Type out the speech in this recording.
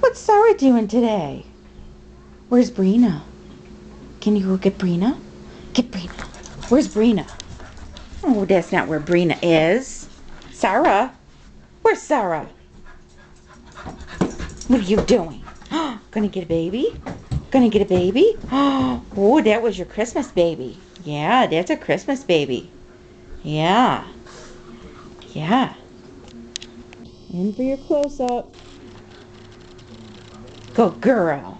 What's Sara doing today? Where's Brina? Can you go get Brina? Get Brina. Where's Brina? Oh, that's not where Brina is. Sara? Where's Sara? What are you doing? Gonna get a baby? Gonna get a baby? Oh, that was your Christmas baby. Yeah, that's a Christmas baby. Yeah. Yeah. In for your close up. Go girl.